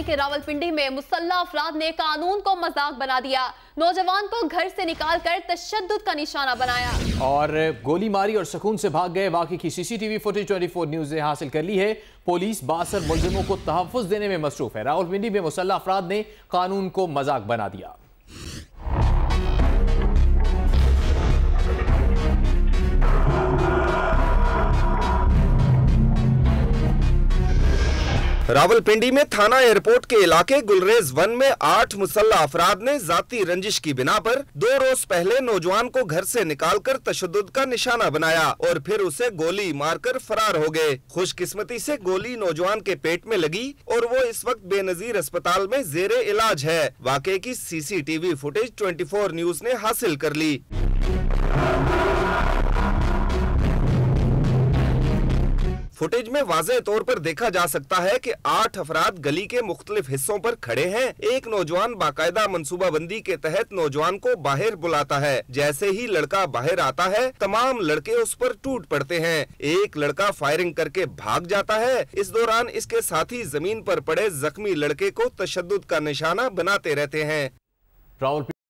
बताएँ कि रावलपिंडी में मुसल्ला अफराद ने कानून को मज़ाक बना दिया। नौजवान को घर से निकाल कर तशद का निशाना बनाया। और गोली मारी और सुकून से भाग गए। वाकई की सीसीटीवी फुटेज 24 न्यूज़ ने हासिल कर ली है। पुलिस बासर मुलजिमों को तहफ़ देने में मसरूफ है। रावलपिंडी में मुसल्ला अफराद ने कानून को मज़ाक बना दिया। रावलपिंडी में थाना एयरपोर्ट के इलाके गुलरेज वन में आठ मुसल्ला अफराद ने जाती रंजिश की बिना पर दो रोज पहले नौजवान को घर से निकालकर तशद का निशाना बनाया और फिर उसे गोली मारकर फरार हो गए। खुशकिस्मती से गोली नौजवान के पेट में लगी और वो इस वक्त बेनजीर अस्पताल में जेर इलाज है। वाकई की सीसीटीवी फुटेज 24 न्यूज़ ने हासिल कर ली। फुटेज में वाजे तौर पर देखा जा सकता है कि आठ अफराद गली के मुख्तलिफ़ हिस्सों पर खड़े हैं। एक नौजवान बाकायदा मनसूबाबंदी के तहत नौजवान को बाहर बुलाता है। जैसे ही लड़का बाहर आता है, तमाम लड़के उस पर टूट पड़ते हैं। एक लड़का फायरिंग करके भाग जाता है। इस दौरान इसके साथी ज़मीन पर पड़े जख्मी लड़के को तशद का निशाना बनाते रहते हैं।